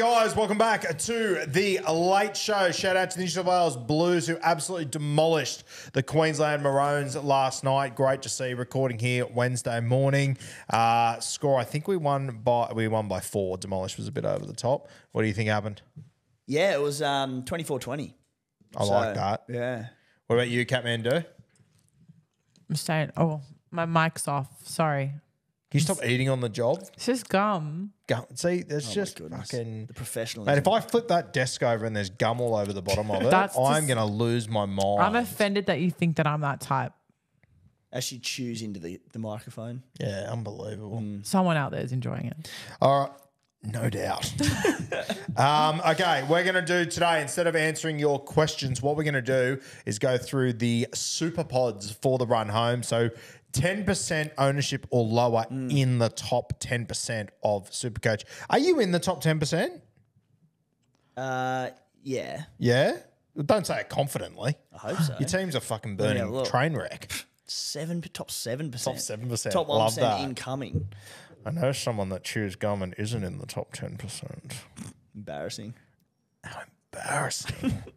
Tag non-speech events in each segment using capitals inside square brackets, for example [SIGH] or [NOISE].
Guys, welcome back to the Late Show. Shout out to the New South Wales Blues who absolutely demolished the Queensland Maroons last night. Great to see. Recording here Wednesday morning. Uh, score, I think we won by we won by four. Demolished was a bit over the top. What do you think happened? Yeah, it was um, 24-20. I like that. Yeah. What about you, Catmandu? I'm staying. Oh, my mic's off. Sorry. Can you stop eating on the job? It's just gum. Gum. See, there's Oh my just goodness. fucking. The professional. Mate, if I flip that desk over and there's gum all over the bottom of it, That's I'm just- going to lose my mind. I'm offended that you think that I'm that type. As you choose into the, the microphone. yeah, unbelievable. Mm. Someone out there is enjoying it. All right. No doubt. [LAUGHS] um, okay, we're going to do today, instead of answering your questions, what we're going to do is go through the super pods for the run home. So 10% ownership or lower in the top 10% of Supercoach. Are you in the top 10%? Uh, yeah, Yeah? Don't say it confidently. I hope so. Your team's a fucking burning Yeah, train wreck. Seven, top 7%. Top 7%. Top Love 1% that. incoming. I know someone that chews gum and isn't in the top 10%. Embarrassing. How embarrassing. [LAUGHS]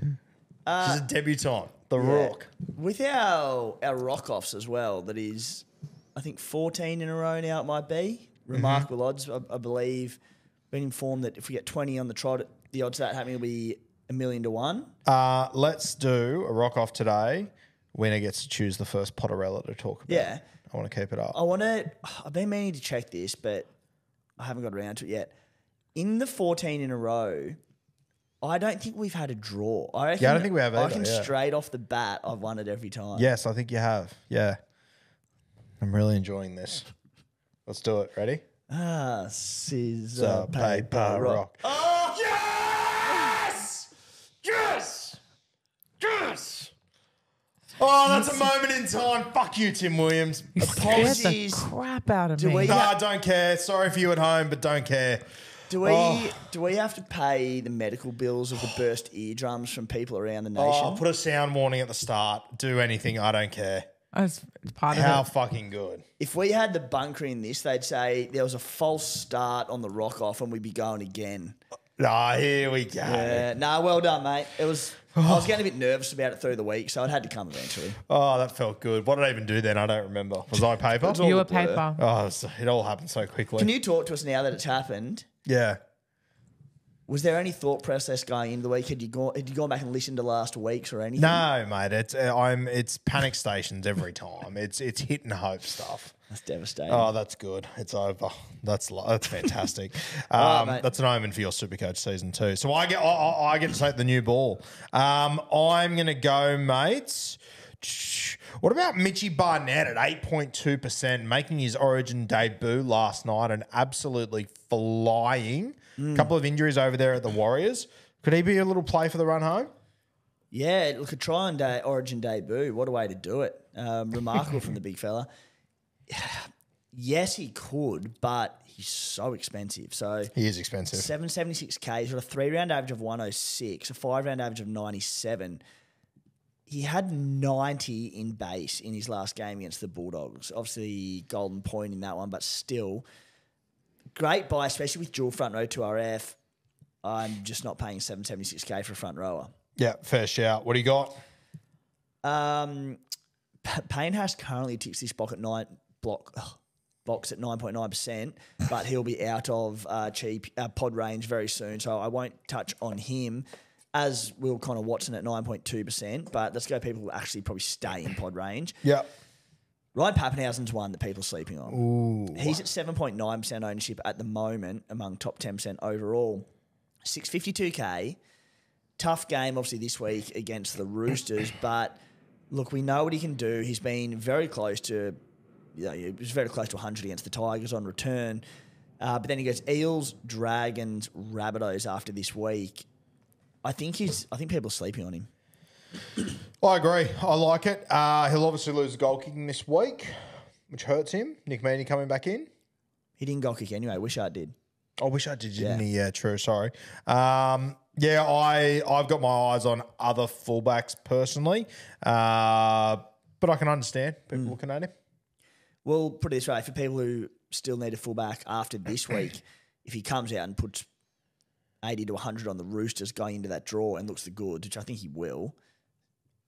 She's a debutante, the rock With our, our rock offs as well, that is, I think 14 in a row now it might be. Mm-hmm. Remarkable odds, I, I believe. Been informed that if we get 20 on the trot, the odds of that happening will be a million to one. Uh, let's do a rock off today. Winner gets to choose the first Potterella to talk about. Yeah. I want to keep it up. I want to. I've been meaning to check this, but I haven't got around to it yet. In the 14 in a row, I don't think we've had a draw. I reckon, Yeah, I don't think we have I either, reckon yeah. straight off the bat, I've won it every time. Yes, I think you have. Yeah. I'm really enjoying this. Let's do it. Ready? Ah, scissor, So, paper, rock. Oh, yes! Yes! Yes! Oh, that's a moment in time. Fuck you, Tim Williams. You scared the Apologies. crap out of Do me. we- No, I don't care. Sorry for you at home, but don't care. Do we Oh. do we have to pay the medical bills of the burst eardrums from people around the nation? Oh, put a sound warning at the start. Do anything. I don't care. That's part of How it. fucking good. if we had the bunker in this, they'd say there was a false start on the rock off, and we'd be going again. Ah, here we go. Yeah, nah, well done, mate. It was. I was getting a bit nervous about it through the week, so it had to come eventually. Oh, that felt good. What did I even do then? I don't remember. Was I paper? You were the blur. paper. Oh, it all happened so quickly. Can you talk to us now that it's happened? yeah. Was there any thought process going into the week? Had you gone? Had you gone back and listened to last week's or anything? No, mate. It's uh, I'm. It's panic stations every time. It's it's hit and hope stuff. that's devastating. Oh, that's good. It's over. That's that's fantastic. [LAUGHS] Um, mate. that's an omen for your Supercoach season two. So I get I, I I get to take the new ball. Um, I'm gonna go, mates. What about Mitchy Barnett at 8.2%, making his origin debut last night and absolutely flying? A couple of injuries over there at the Warriors. Could he be a little play for the run home? Yeah, look, a try and day, origin debut. What a way to do it. Um, remarkable from the big fella. [SIGHS] Yes, he could, but he's so expensive. So He is expensive. 776k, he's got a three round average of 106, a five round average of 97. He had 90 in base in his last game against the Bulldogs. Obviously, golden point in that one, but still, great buy, especially with dual front row 2RF. I'm just not paying 776k for a front rower. Yeah, fair shout. What do you got? Um, currently ticks this box at nine block ugh, box at nine point nine percent, but he'll be out of uh, cheap uh, pod range very soon, so I won't touch on him. As will Connor Watson at nine point two percent, but let's go people who actually probably stay in pod range. Yeah. Ryan Papenhuyzen's one that people are sleeping on. He's at 7.9% ownership at the moment among top 10% overall. 652k. Tough game, obviously, this week against the Roosters, [COUGHS] but look, we know what he can do. He's been very close to, you know, he was very close to 100 against the Tigers on return. Uh, but then he goes Eels, Dragons, Rabbitohs after this week. I think he's. I think people are sleeping on him. [COUGHS] I agree. I like it. Uh, he'll obviously lose the goal kicking this week, which hurts him. Nick Meaney coming back in. He didn't goal kick anyway. Wish I did. I wish I did, didn't Yeah. he? Yeah, true. Sorry. Um, yeah, I I've got my eyes on other fullbacks personally, uh, but I can understand people looking at him. Well, put it this way: for people who still need a fullback after this [CLEARS THROAT] week, if he comes out and puts 80 to 100 on the Roosters going into that draw and looks the goods, which I think he will,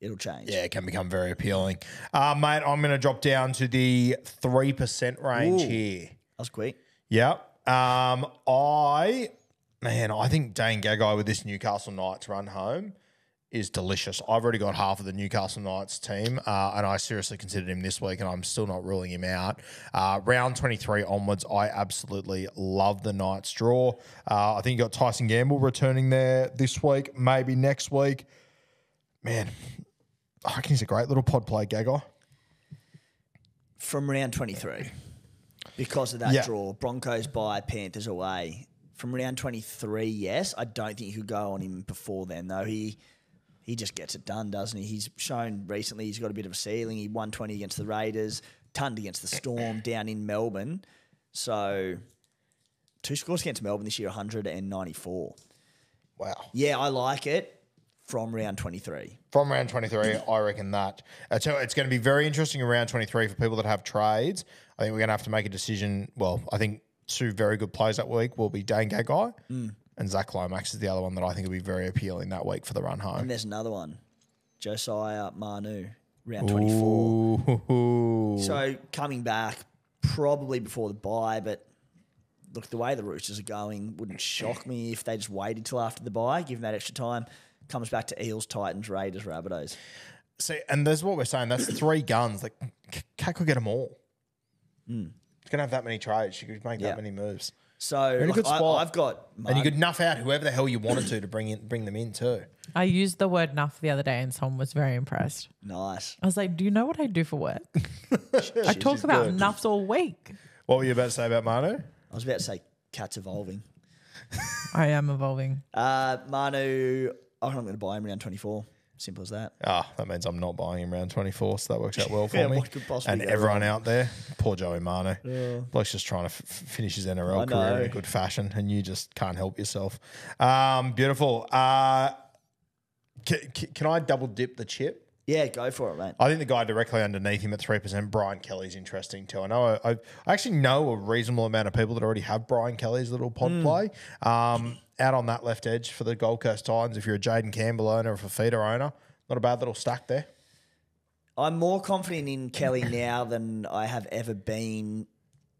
it'll change. Yeah, it can become very appealing. Uh, mate, I'm going to drop down to the 3% range Ooh. here. That was quick. Yep. Um, I, man, I think Dane Gagai with this Newcastle Knights run home is delicious. I've already got half of the Newcastle Knights team, uh, and I seriously considered him this week, and I'm still not ruling him out. Uh, round 23 onwards, I absolutely love the Knights draw. Uh, I think you got Tyson Gamble returning there this week, maybe next week. Man, I reckon he's a great little pod play, Gagai. From round 23, because of that Yeah. draw, Broncos by Panthers away. From round 23, yes. I don't think you could go on him before then, though. He he just gets it done, doesn't he? He's shown recently he's got a bit of a ceiling. He won 20 against the Raiders, tonned against the Storm down in Melbourne. So, two scores against Melbourne this year 194. Wow. Yeah, I like it from round 23. from round 23, I reckon that. Uh, so it's going to be very interesting in round 23 for people that have trades. I think we're going to have to make a decision. Well, I think two very good plays that week will be Dane Gagai and Zach Lomax is the other one that I think will be very appealing that week for the run home. And there's another one Joseph Manu, round 24. Ooh. So coming back probably before the bye, but look, the way the Roosters are going wouldn't shock me if they just waited till after the bye, given that extra time. Comes back to Eels, Titans, Raiders, Rabbitohs. See, and there's what we're saying. That's three guns. Like, Cat could get them all. He's going to have that many trades. You could make Yeah. that many moves. So in a like, good I, spot. I've got And you could nuff out whoever the hell you wanted to to bring in, bring them in too. I used the word nuff the other day and someone was very impressed. nice. I was like, Do you know what I do for work? [LAUGHS] I talk about good. nuffs all week. What were you about to say about Manu? I was about to say cats evolving. I am evolving. Uh, Manu, I I'm going to buy him around 24. Simple as that. Ah, that means I'm not buying him round 24, so that works out well [LAUGHS] for Yeah, me. what could possibly and everyone out there, poor Joey Manu. Bloke's just trying to f- finish his I NRL career in a good fashion, and you just can't help yourself. Um, beautiful. Uh, can, can I double dip the chip? Yeah, go for it, mate. I think the guy directly underneath him at 3%, Brian Kelly's interesting too. I know I, I actually know a reasonable amount of people that already have Brian Kelly's little pod Hmm. play. Um, out on that left edge for the Gold Coast Titans, if you're a Jayden Campbell owner or a feeder owner, not a bad little stack there. I'm more confident in Kelly [CLEARS THROAT] now than I have ever been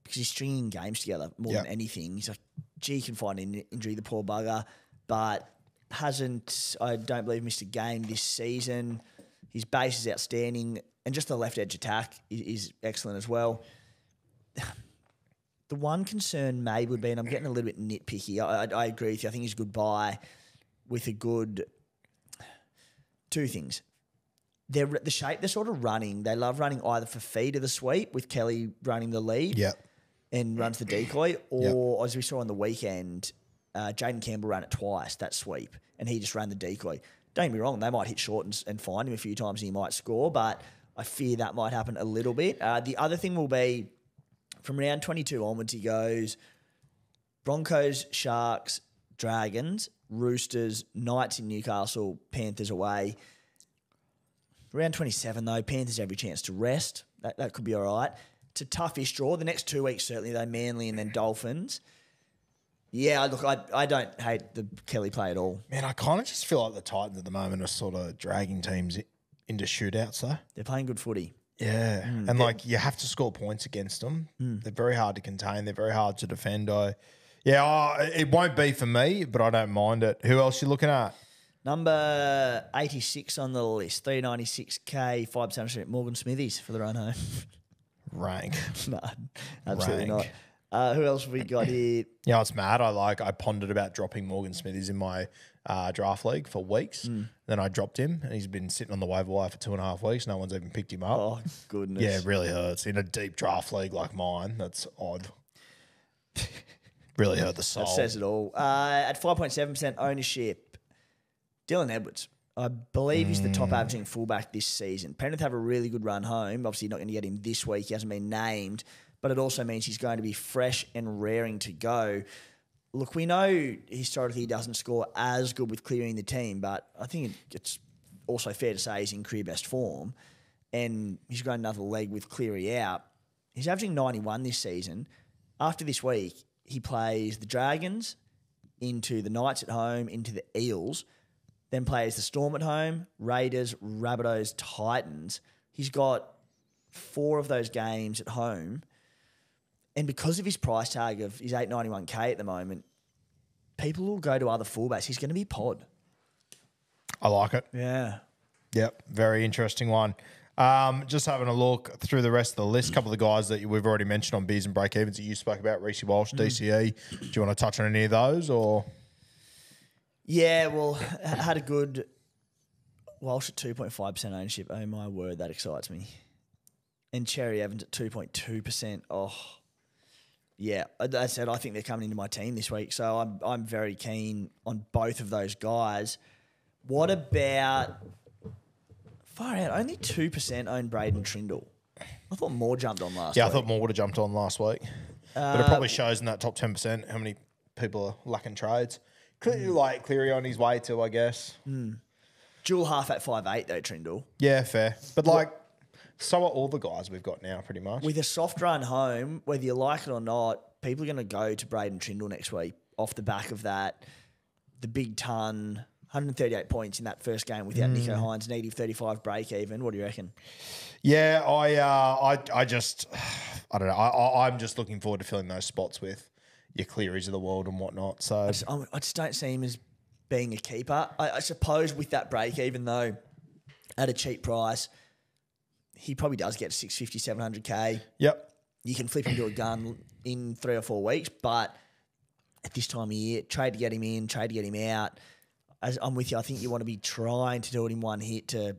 because he's stringing games together more than anything. He's like, gee, he can find an injury, the poor bugger, but hasn't, I don't believe, missed a game this season. His base is outstanding, and just the left edge attack is, excellent as well. [SIGHS] The one concern maybe would be, and I'm getting a little bit nitpicky. I, I, I agree with you. I think he's a good buy with a good [SIGHS] two things they're the shape they're sort of running. They love running either for feed of the sweep with Kelly running the lead Yep. and runs the decoy, or as we saw on the weekend, uh, Jayden Campbell ran it twice that sweep, and he just ran the decoy. Don't get me wrong; they might hit short and, and find him a few times, and he might score, but I fear that might happen a little bit. Uh, the other thing will be from round twenty-two onwards, he goes Broncos, Sharks, Dragons, Roosters, Knights in Newcastle, Panthers away. Round 27, though, Panthers every chance to rest. That, that could be all right. It's a toughish draw. The next two weeks, certainly, though, Manly and then Dolphins. Yeah, look, I, I don't hate the Kelly play at all. Man, I kind of just feel like the Titans at the moment are sort of dragging teams i- into shootouts, though. They're playing good footy. Yeah, mm, and like you have to score points against them. Mm. They're very hard to contain. They're very hard to defend. I, yeah, I, it won't be for me, but I don't mind it. Who else you looking at? Number 86 on the list, 396k, 5% Morgan Smithies for the run home. [LAUGHS] Rank. no, absolutely Rank. not. Uh, who else have we got [CLEARS THROAT] here? Yeah, it's mad. I like. I pondered about dropping Morgan Smithies in my uh, draft league for weeks. Then I dropped him, and he's been sitting on the waiver wire for two and a half weeks. No one's even picked him up. Oh, goodness. Yeah, it really hurts. In a deep draft league like mine, that's odd. [LAUGHS] really hurt the soul. That says it all. Uh, at 5.7% ownership, Dylan Edwards. I believe he's the top averaging fullback this season. Penrith have a really good run home. Obviously, not going to get him this week. He hasn't been named, but it also means he's going to be fresh and raring to go. Look, we know historically he doesn't score as good with clearing the team, but I think it's also fair to say he's in career best form, and he's got another leg with Cleary out. He's averaging 91 this season. After this week, he plays the Dragons into the Knights at home, into the Eels, then plays the Storm at home, Raiders, Rabbitohs, Titans. He's got four of those games at home. And because of his price tag of his 891k at the moment, people will go to other fullbacks. He's going to be pod. I like it. Yeah. Yep, very interesting one. Um, just having a look through the rest of the list, a couple of the guys that we've already mentioned on beers and break evens that you spoke about, Reece Walsh, DCE. Do you want to touch on any of those or? Yeah, well, had a good Walsh at 2.5% ownership. Oh, my word, that excites me. And Cherry Evans at 2.2%. Oh, yeah. Uh, As I said, I think they're coming into my team this week. So I'm, I'm very keen on both of those guys. What about. Far out, only 2% own Braydon Trindall. I thought more jumped on last Yeah, I thought more would have jumped on last week. but it probably shows in that top 10% how many people are lacking trades. Clearly, hmm. like Cleary on his way to, I guess. Hmm. Dual half at 5'8, though, Trindall. Yeah, fair. But like, so are all the guys we've got now, pretty much. with a soft run home, whether you like it or not, people are going to go to Braydon Trindall next week off the back of that. The big ton, 138 points in that first game without Nicho Hynes, native 35 break even. What do you reckon? Yeah, I, uh, I, I just, [SIGHS] I don't know. I, I, I'm just looking forward to filling those spots with your Clearys of the world and whatnot. So I just, I just don't see him as being a keeper. I, I suppose with that break even though, at a cheap price, he probably does get 650, 700k. yep, you can flip him to a gun in three or four weeks, but at this time of year, trade to get him in, trade to get him out. As I'm with you, I think you want to be trying to do it in one hit to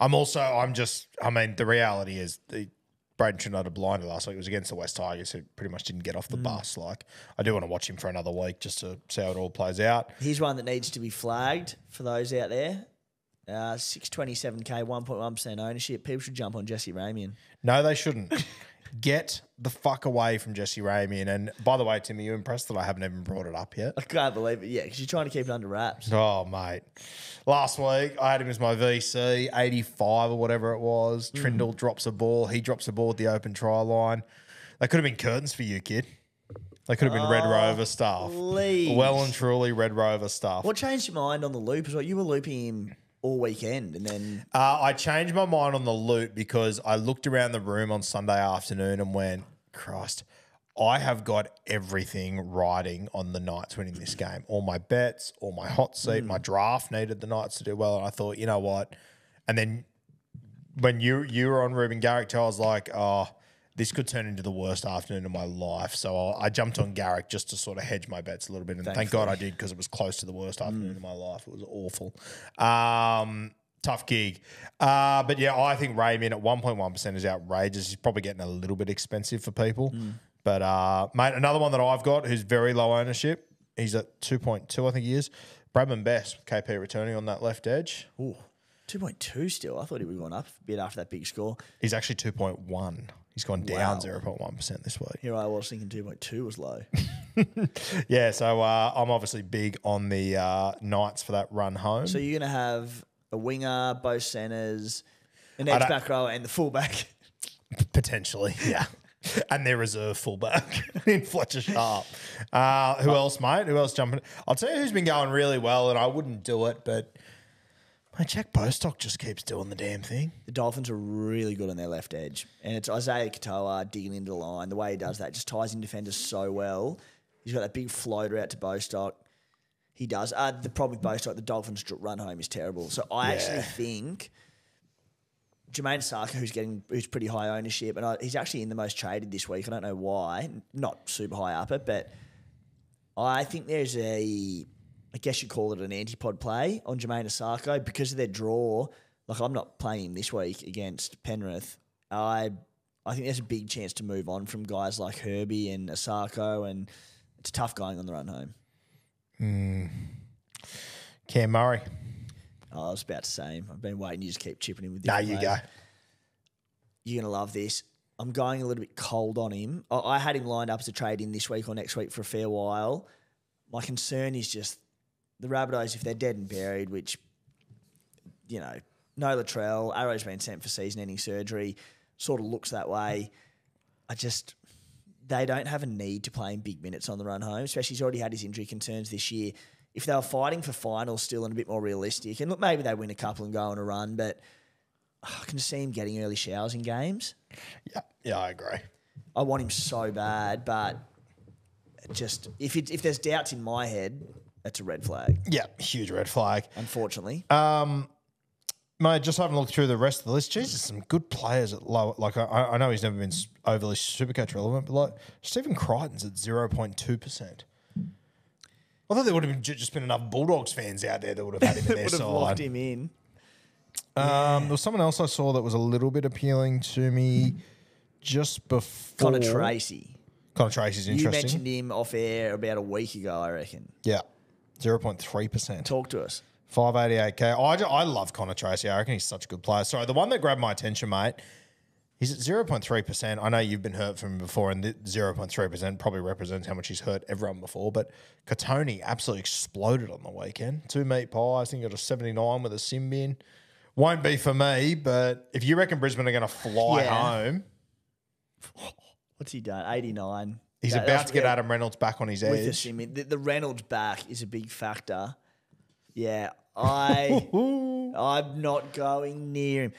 I'm also, I'm just, I mean, the reality is the Braydon Trindall blinded last week. It was against the West Tigers, who pretty much didn't get off the mm. bus. Like, I do want to watch him for another week just to see how it all plays out. Here's one that needs to be flagged for those out there. Uh, 627k, 1.1% ownership. People should jump on Jesse Ramien. No, they shouldn't. [LAUGHS] Get the fuck away from Jesse Ramien. And by the way, Tim, are you impressed that I haven't even brought it up yet? I can't believe it. Yeah, because you're trying to keep it under wraps. Oh, mate. Last week, I had him as my VC, 85 or whatever it was. Hmm. Trindall drops a ball. He drops a ball at the open try line. They could have been curtains for you, kid. They could have been Red Rover stuff. Oh, please. Well and truly Red Rover stuff. What changed your mind on the loop is what you were looping him all weekend and then Uh, I changed my mind on the loot because I looked around the room on Sunday afternoon and went, Christ, I have got everything riding on the Knights winning this game. All my bets, all my hot seat, my draft needed the Knights to do well. And I thought, you know what? And then when you you were on Ruben Garrick, I was like, oh, this could turn into the worst afternoon of my life. So I, I jumped on Garrick just to sort of hedge my bets a little bit. And thank God I did because it was close to the worst afternoon of my life. It was awful. Um, tough gig. Uh, but yeah, I think Ramien at 1.1% is outrageous. He's probably getting a little bit expensive for people. But, uh, mate, another one that I've got who's very low ownership, he's at 2.2, I think he is. Bradman Best, KP returning on that left edge. Ooh, 2.2 still. I thought he would have gone up a bit after that big score. He's actually 2.1. He's gone down 0.1% this week. Here I was thinking 2.2 was low. [LAUGHS] Yeah, so uh, I'm obviously big on the uh, Knights for that run home. so you're going to have a winger, both centres, an I edge don't- back row, and the fullback. [LAUGHS] Potentially, yeah. and their reserve fullback [LAUGHS] in Fletcher Sharpe. Uh, who else, mate? Who else jumping? I'll tell you who's been going really well, and I wouldn't do it, but my Jack Bostock just keeps doing the damn thing. The Dolphins are really good on their left edge. And it's Isaiya Katoa digging into the line. The way he does that just ties in defenders so well. He's got that big floater out to Bostock. He does. Uh, the problem with Bostock, the Dolphins' run home is terrible. So I actually think Jamayne Isaako, who's getting who's pretty high ownership, and I, he's actually in the most traded this week. I don't know why, not super high up it, but I think there's a, I guess you call it an antipod play on Jamayne Isaako because of their draw. Like I'm not playing him this week against Penrith. I, I think there's a big chance to move on from guys like Herbie and Isaako, and it's tough going on the run home. Hmm. Cam Murray. Oh, I was about to say him. I've been waiting. You just keep chipping him with. There different you go. You're gonna love this. I'm going a little bit cold on him. I, I had him lined up as a trade in this week or next week for a fair while. My concern is just the Rabbitohs if they're dead and buried, which you know, no Latrell, Arrow's been sent for season-ending surgery, sort of looks that way. I just they don't have a need to play in big minutes on the run home, especially he's already had his injury concerns this year. If they were fighting for finals still and a bit more realistic, and look, maybe they win a couple and go on a run, but oh, I can see him getting early showers in games. Yeah, yeah, I agree. I want him so bad, but just if it, if there's doubts in my head, that's a red flag. Yeah, huge red flag. Unfortunately, Um, mate, just having a look through the rest of the list. Jesus, some good players at low. Like I, I know he's never been overly supercoach relevant, but like Stephen Crichton's at zero point two percent. I thought there would have been, just been enough Bulldogs fans out there that would have had him in [LAUGHS] their would have locked him in. Um, there was someone else I saw that was a little bit appealing to me just before. Connor Tracey. Connor Tracey's You interesting. mentioned him off air about a week ago, I reckon. yeah, zero point three percent. Talk to us. 588k. I, ju- I love Connor Tracey. I reckon he's such a good player. Sorry, the one that grabbed my attention, mate, he's at 0.3%. I know you've been hurt from him before, and the 0.3% probably represents how much he's hurt everyone before. But Kotoni absolutely exploded on the weekend. Two meat pies. I think he got a 79 with a sin bin. Won't be for me, but if you reckon Brisbane are going to fly Yeah. home, What's he done? 89. He's That- about to get Adam Reynolds back on his edge. The, the Reynolds back is a big factor. Yeah, [LAUGHS] I I'm not going near him.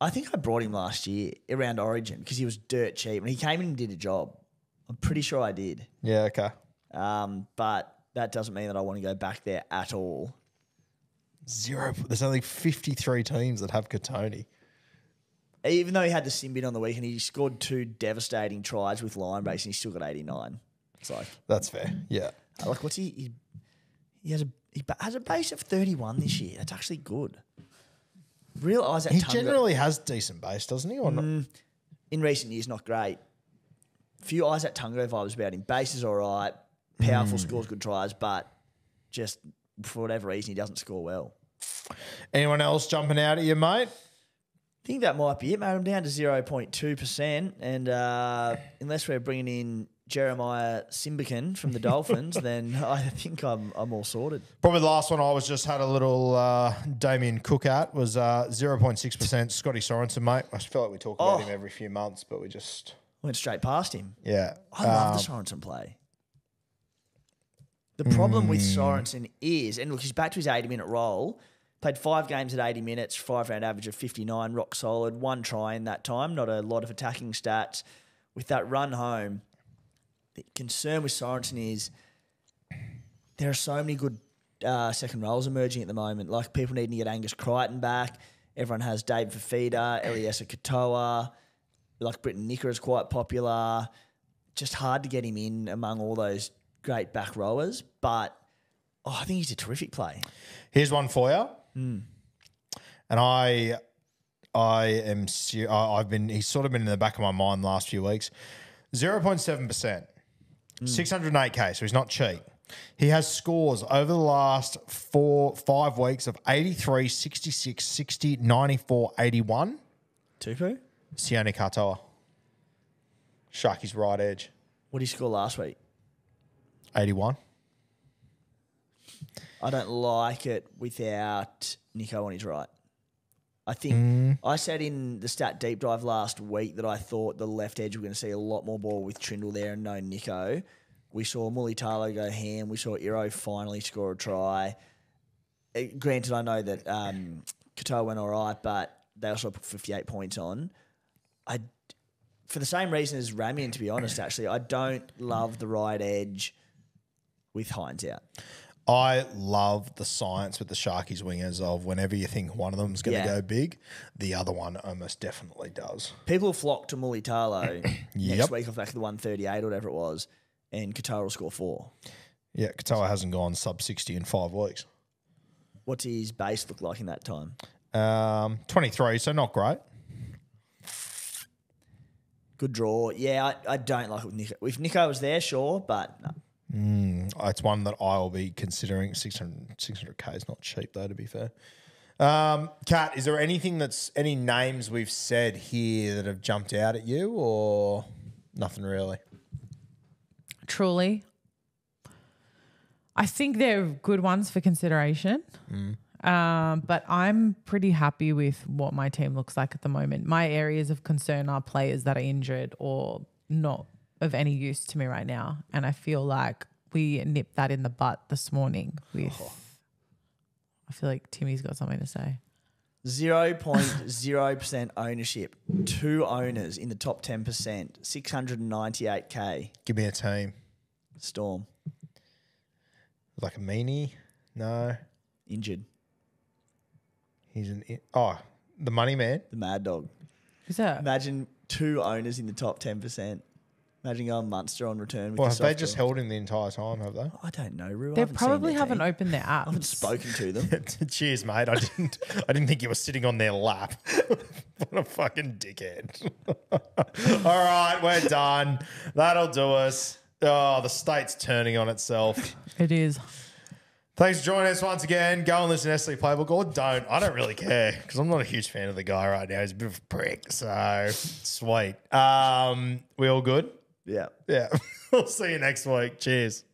I think I brought him last year around Origin because he was dirt cheap and he came in and did a job. I'm pretty sure I did, Yeah, okay. um, but that doesn't mean that I want to go back there at all. Zero. There's only 53 teams that have Kotoni. Even though he had the sin bin on the weekend, he scored two devastating tries with line breaks and he still got 89. It's like, That's fair. Yeah. Uh, like what's he? He, he has a he has a base of 31 this year. That's actually good. Real Isaac He Tunga- generally has decent base, doesn't he? Or not? Mm, in recent years not great. Few Isaac Tungo vibes about him. Base is all right. Powerful, mm. scores good tries, but just for whatever reason he doesn't score well. Anyone else jumping out at you, mate? I think that might be it, mate. I'm down to 0.2%. And uh, [LAUGHS] unless we're bringing in Jeremiah Simbiken from the Dolphins, [LAUGHS] then I think I'm, I'm all sorted. Probably the last one I was just had a little uh, Damien Cook at was uh, 0.6%. Scotty Sorensen, mate. I feel like we talk about Oh. him every few months, but we just, Went straight past him. yeah. I love the Um, Sorensen play. The problem with Hmm. Sorensen is, and look, he's back to his 80 minute role. Played five games at 80 minutes, five round average of 59, rock solid, one try in that time, not a lot of attacking stats. With that run home, the concern with Sorensen is there are so many good uh, second roles emerging at the moment. Like people needing to get Angus Crichton back. Everyone has Dave Fifita, Eliesa Katoa. Like Briton Nikora is quite popular. Just hard to get him in among all those great back rowers. But oh, I think he's a terrific play. Here's one for you. Hmm. And I, I am. I- I've been. He's sort of been in the back of my mind the last few weeks. Zero point seven percent, Hmm. six hundred eight k. So he's not cheap. He has scores over the last four, five weeks of 83, 66, 60, 94, 81. Tupu? Sione Katoa. Sharky's right edge. What did he score last week? 81. I don't like it without Nicho on his right. I think I said in the stat deep dive last week that I thought the left edge we're going to see a lot more ball with Trindall there and no Nicho. We saw Mulitalo go ham. We saw Iro finally score a try. Uh, granted, I know that um, Katoa went all right, but they also put 58 points on. I, for the same reason as Ramien, to be honest, actually, I don't love the right edge with Hynes out. I love the science with the Sharkies wingers of whenever you think one of them's going to Yeah. go big, the other one almost definitely does. People flock to Mulitalo [CLEARS THROAT] next Yep. week off back of the 138 or whatever it was, and Katoa will score four. Yeah, Katoa hasn't gone sub 60 in five weeks. What's his base look like in that time? Um, 23, so not great. Good draw. Yeah, I, I don't like it with Nicho. If Nicho was there, sure, but no. It's one that I will be considering. 600, 600k is not cheap, though, to be fair. Um, Kat, is there anything that's any names we've said here that have jumped out at you, or nothing really? Truly. I think they're good ones for consideration. Um, but I'm pretty happy with what my team looks like at the moment. My areas of concern are players that are injured or not of any use to me right now. And I feel like we nipped that in the butt this morning with. Oh. I feel like Timmy's got something to say. 0.0% [LAUGHS] ownership. Two owners in the top 10%. 698k. Give me a team. Storm. Like a meanie? No. Injured. He's an. Oh, the money man. The Mad Dog. Is that? Imagine two owners in the top 10%. Imagine going Munster on return with Well, the have they soft just draw. held him the entire time, have they? I don't know, Rue. I They haven't seen probably their haven't team. opened their apps. [LAUGHS] I haven't spoken to them. [LAUGHS] Cheers, mate. I didn't. I didn't think you were sitting on their lap. [LAUGHS] what a fucking dickhead! All right, we're done. That'll do us. Oh, the state's turning on itself. It is. Thanks for joining us once again. Go and listen to Nestle Playbook or don't. I don't really care because I'm not a huge fan of the guy right now. He's a bit of a prick. So sweet. Um, we all good? Yeah. Yeah. [LAUGHS] we'll see you next week. Cheers.